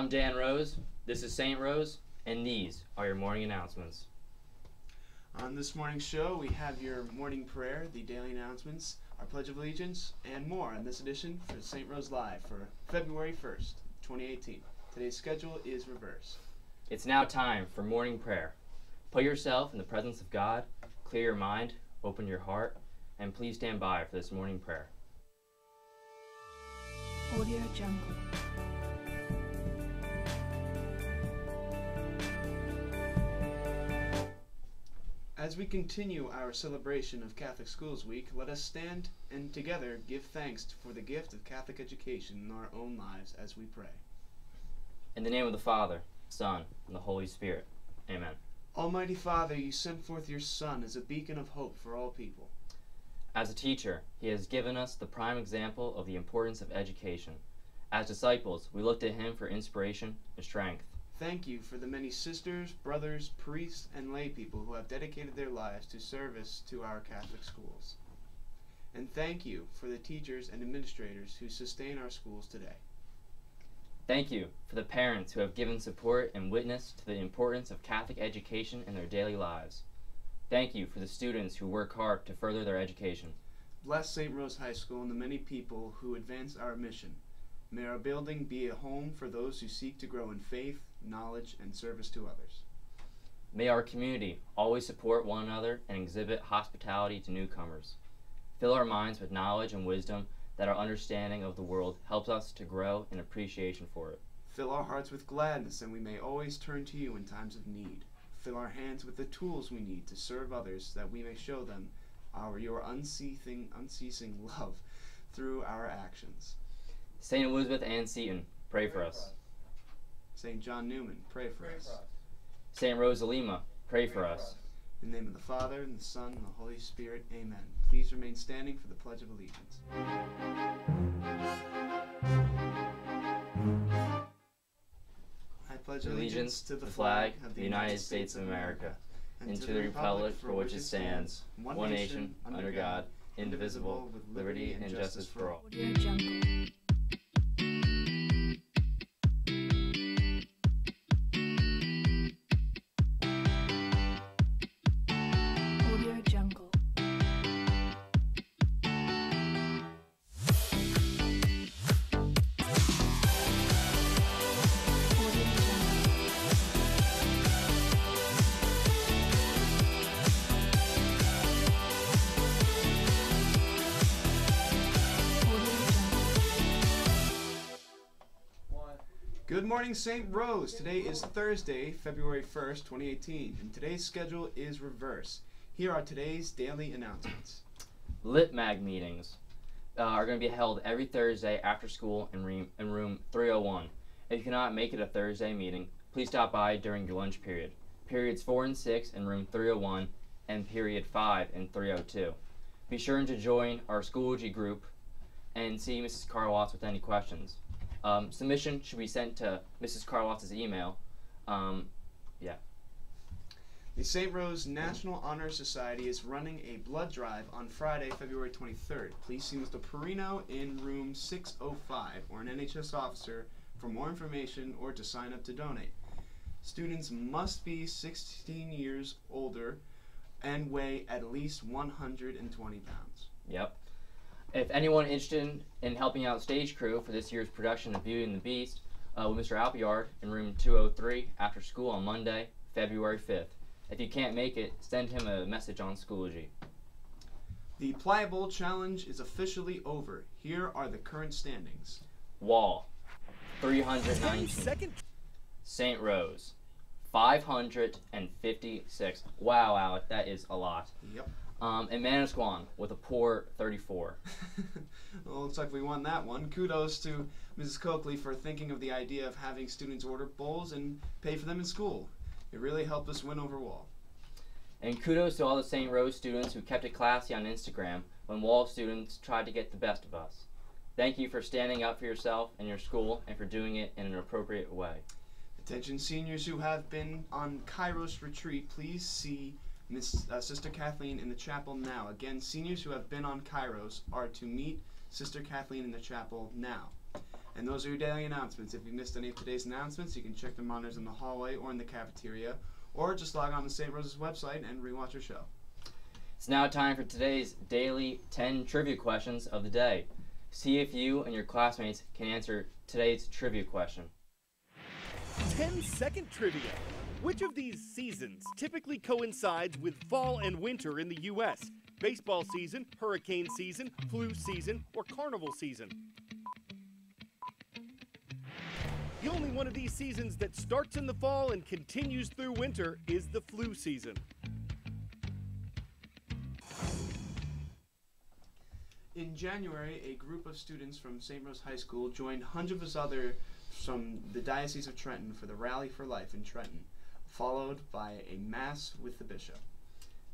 I'm Dan Rose. This is St. Rose, and these are your morning announcements. On this morning's show, we have your morning prayer, the daily announcements, our Pledge of Allegiance, and more on this edition for St. Rose Live for February 1st, 2018. Today's schedule is reversed. It's now time for morning prayer. Put yourself in the presence of God, clear your mind, open your heart, and please stand by for this morning prayer. Audio Jungle. As we continue our celebration of Catholic Schools Week, let us stand and together give thanks for the gift of Catholic education in our own lives as we pray. In the name of the Father, Son, and the Holy Spirit. Amen. Almighty Father, you sent forth your Son as a beacon of hope for all people. As a teacher, he has given us the prime example of the importance of education. As disciples, we look to him for inspiration and strength. Thank you for the many sisters, brothers, priests, and lay people who have dedicated their lives to service to our Catholic schools. And thank you for the teachers and administrators who sustain our schools today. Thank you for the parents who have given support and witness to the importance of Catholic education in their daily lives. Thank you for the students who work hard to further their education. Bless St. Rose High School and the many people who advance our mission. May our building be a home for those who seek to grow in faith, knowledge, and service to others. May our community always support one another and exhibit hospitality to newcomers. Fill our minds with knowledge and wisdom that our understanding of the world helps us to grow in appreciation for it. Fill our hearts with gladness, and we may always turn to you in times of need. Fill our hands with the tools we need to serve others, that we may show them our your unceasing, unceasing love through our actions. St. Elizabeth Ann Seton, pray for us. St. John Neumann, pray for us. St. Rosa Lima, pray for us. In the name of the Father, and the Son, and the Holy Spirit, amen. Please remain standing for the Pledge of Allegiance. I pledge Allegiance to the flag of the United States of America and to the republic for which it stands, one nation, under God, indivisible, with liberty and justice for all. Good morning, St. Rose. Today is Thursday, February 1st, 2018, and today's schedule is reverse. Here are today's daily announcements. Lit Mag meetings uh, are going to be held every Thursday after school in room, in room 301. If you cannot make it a Thursday meeting, please stop by during your lunch period. Periods 4 and 6 in room 301 and period 5 in 302. Be sure to join our Schoology group and see Mrs. Carl with any questions. Um, submission should be sent to Mrs. Carl email. Um, yeah. The St. Rose National Honor Society is running a blood drive on Friday, February 23rd. Please see Mr. Perino in room 605 or an NHS officer for more information or to sign up to donate. Students must be 16 years older and weigh at least 120 pounds. Yep. If anyone interested in helping out stage crew for this year's production of Beauty and the Beast, uh, with Mr. Appleyard in room 203 after school on Monday, February 5th. If you can't make it, send him a message on Schoology. The Playa Bowl Challenge is officially over. Here are the current standings. Wall, 319. St. Rose, 556. Wow, Alec, that is a lot. Yep. Um, and Manasquan with a poor 34. well, looks like we won that one. Kudos to Mrs. Coakley for thinking of the idea of having students order bowls and pay for them in school. It really helped us win over Wall. And kudos to all the St. Rose students who kept it classy on Instagram when Wall students tried to get the best of us. Thank you for standing up for yourself and your school and for doing it in an appropriate way. Attention seniors who have been on Kairos retreat, please see Miss uh, Sister Kathleen in the chapel now. Again, seniors who have been on Kairos are to meet Sister Kathleen in the chapel now. And those are your daily announcements. If you missed any of today's announcements, you can check the monitors in the hallway or in the cafeteria, or just log on to St. Rose's website and rewatch our show. It's now time for today's daily 10 trivia questions of the day. See if you and your classmates can answer today's trivia question. 10 second trivia. Which of these seasons typically coincides with fall and winter in the U.S.? Baseball season, hurricane season, flu season, or carnival season? The only one of these seasons that starts in the fall and continues through winter is the flu season. In January, a group of students from St. Rose High School joined hundreds of other from the Diocese of Trenton for the Rally for Life in Trenton, followed by a mass with the bishop.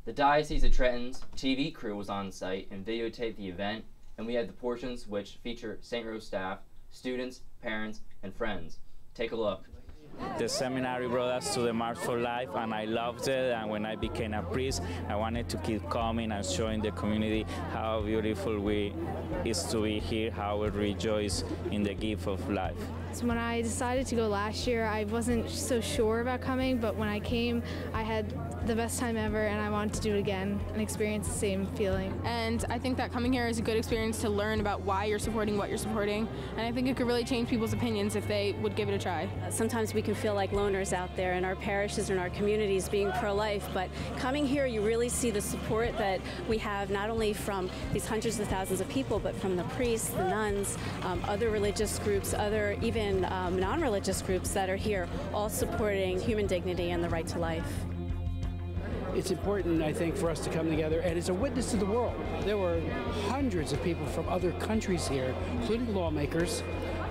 The Diocese of Trenton's TV crew was on site and videotaped the event, and we had the portions which feature St. Rose staff, students, parents, and friends. Take a look. The seminary brought us to the March for Life, and I loved it. And when I became a priest, I wanted to keep coming and showing the community how beautiful we is to be here, how we rejoice in the gift of life. So when I decided to go last year, I wasn't so sure about coming, but when I came, I had the best time ever, and I wanted to do it again and experience the same feeling. And I think that coming here is a good experience to learn about why you're supporting what you're supporting. And I think it could really change people's opinions if they would give it a try. Sometimes we can feel like loners out there in our parishes and our communities being pro life, but coming here, you really see the support that we have not only from these hundreds of thousands of people, but from the priests, the nuns, um, other religious groups, other even um, non religious groups that are here, all supporting human dignity and the right to life. It's important, I think, for us to come together, and it's a witness to the world. There were hundreds of people from other countries here, including lawmakers,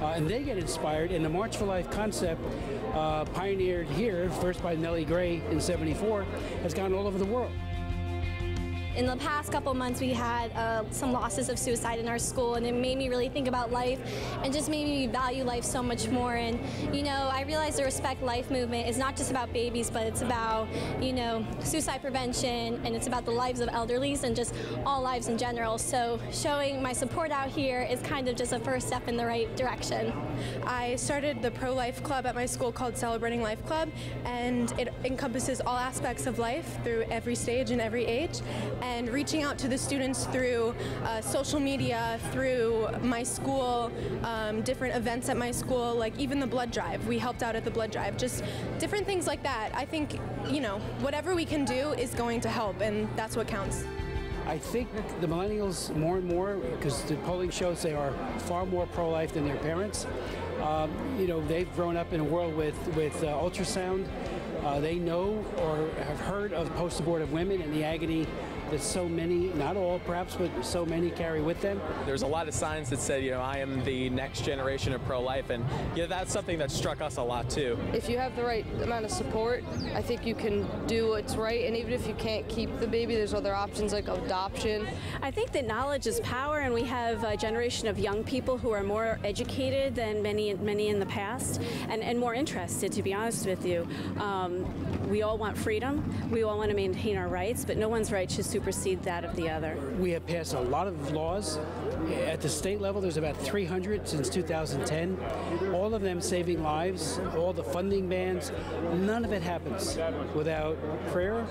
uh, and they get inspired. And the March for Life concept, uh, pioneered here, first by Nellie Gray in 74, has gone all over the world. In the past couple months, we had uh, some losses of suicide in our school, and it made me really think about life and just made me value life so much more. And, you know, I realized the Respect Life movement is not just about babies, but it's about, you know, suicide prevention and it's about the lives of elderlies and just all lives in general. So showing my support out here is kind of just a first step in the right direction. I started the pro life club at my school called Celebrating Life Club, and it encompasses all aspects of life through every stage and every age and reaching out to the students through uh, social media, through my school, um, different events at my school, like even the blood drive. We helped out at the blood drive. Just different things like that. I think, you know, whatever we can do is going to help, and that's what counts. I think the millennials more and more, because the polling shows they are far more pro-life than their parents. Um, you know, they've grown up in a world with with uh, ultrasound. Uh, they know or have heard of post-abortive women and the agony that so many, not all perhaps, but so many carry with them. There's a lot of signs that said, you know, I am the next generation of pro-life, and you know, that's something that struck us a lot too. If you have the right amount of support, I think you can do what's right, and even if you can't keep the baby, there's other options like adoption. I think that knowledge is power, and we have a generation of young people who are more educated than many, many in the past, and, and more interested, to be honest with you. Um, we all want freedom, we all want to maintain our rights, but no one's right should supersede that of the other. We have passed a lot of laws. At the state level, there's about 300 since 2010. All of them saving lives, all the funding bans. None of it happens without prayer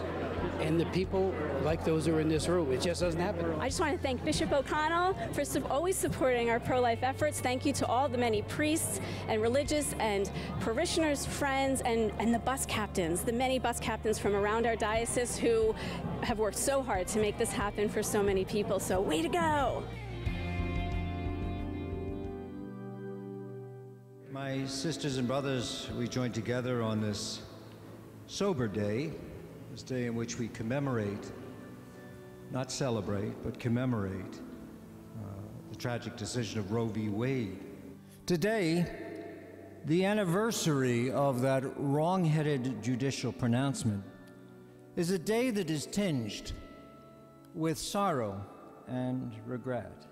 and the people like those who are in this room. It just doesn't happen. I just want to thank Bishop O'Connell for su- always supporting our pro life efforts. Thank you to all the many priests and religious and parishioners, friends, and, and the bus captains, the many bus captains from around our diocese who have worked so hard to make this happen for so many people. So, way to go! My sisters and brothers, we join together on this sober day, this day in which we commemorate, not celebrate, but commemorate uh, the tragic decision of Roe v. Wade. Today, the anniversary of that wrong-headed judicial pronouncement is a day that is tinged with sorrow and regret.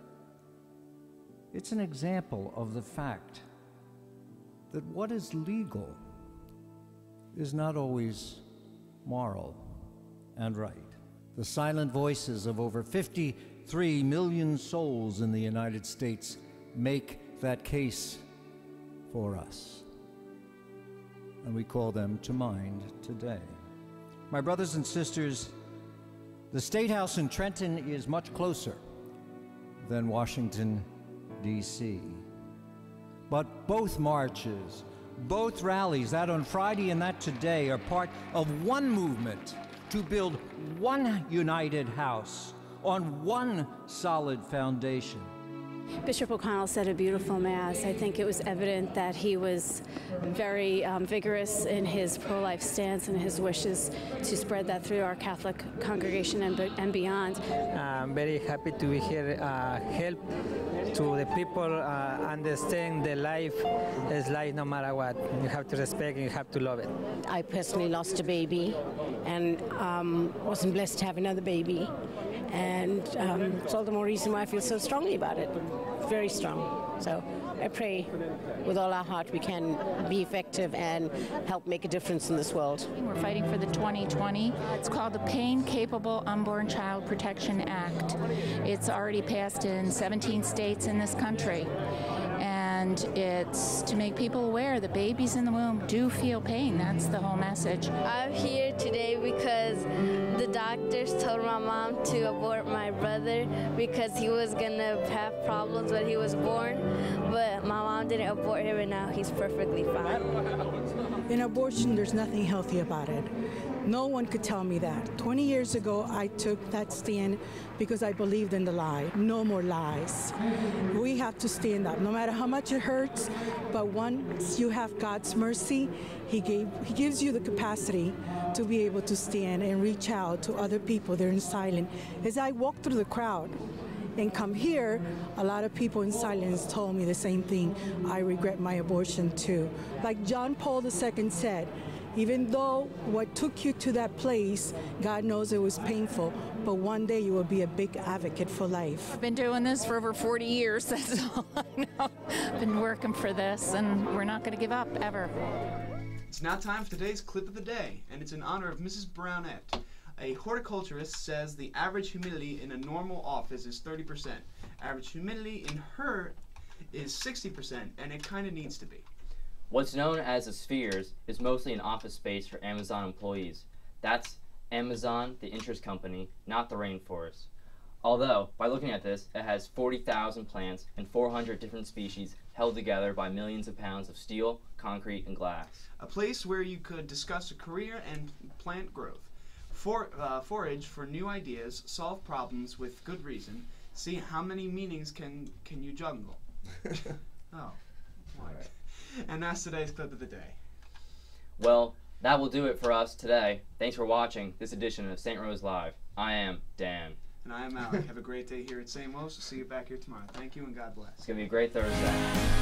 It's an example of the fact that what is legal is not always moral and right. The silent voices of over 53 million souls in the United States make that case for us. And we call them to mind today. My brothers and sisters, the State House in Trenton is much closer than Washington, D.C. But both marches, both rallies, that on Friday and that today, are part of one movement to build one united house on one solid foundation. Bishop O'Connell said a beautiful mass. I think it was evident that he was very um, vigorous in his pro-life stance and his wishes to spread that through our Catholic congregation and, and beyond. I'm very happy to be here, uh, help to the people uh, understand the life is life no matter what. You have to respect and you have to love it. I personally lost a baby and um, wasn't blessed to have another baby. And um, it's all the more reason why I feel so strongly about it. Very strong. So I pray with all our heart we can be effective and help make a difference in this world. We're fighting for the 2020. It's called the Pain Capable Unborn Child Protection Act. It's already passed in 17 states in this country. And it's to make people aware that babies in the womb do feel pain. That's the whole message. I'm here today because the doctors told my mom to abort my brother because he was gonna have problems when he was born. But my mom didn't abort him and now he's perfectly fine. In abortion, there's nothing healthy about it. No one could tell me that. 20 years ago, I took that stand because I believed in the lie. No more lies. We have to stand up, no matter how much it hurts. But once you have God's mercy, He gave He gives you the capacity to be able to stand and reach out to other people that are in silence. As I walk through the crowd, and come here, a lot of people in silence told me the same thing. I regret my abortion too. Like John Paul II said, even though what took you to that place, God knows it was painful, but one day you will be a big advocate for life. I've been doing this for over 40 years, that's all I know. I've Been working for this, and we're not going to give up ever. It's now time for today's clip of the day, and it's in honor of Mrs. Brownette. A horticulturist says the average humidity in a normal office is 30%. Average humidity in her is 60%, and it kind of needs to be. What's known as the spheres is mostly an office space for Amazon employees. That's Amazon, the interest company, not the rainforest. Although, by looking at this, it has 40,000 plants and 400 different species held together by millions of pounds of steel, concrete, and glass. A place where you could discuss a career and plant growth, for, uh, forage for new ideas, solve problems with good reason, see how many meanings can, can you juggle. oh, what? And that's today's clip of the day. Well, that will do it for us today. Thanks for watching this edition of St. Rose Live. I am Dan. And I am Alec. Have a great day here at St. Rose. See you back here tomorrow. Thank you and God bless. It's going to be a great Thursday.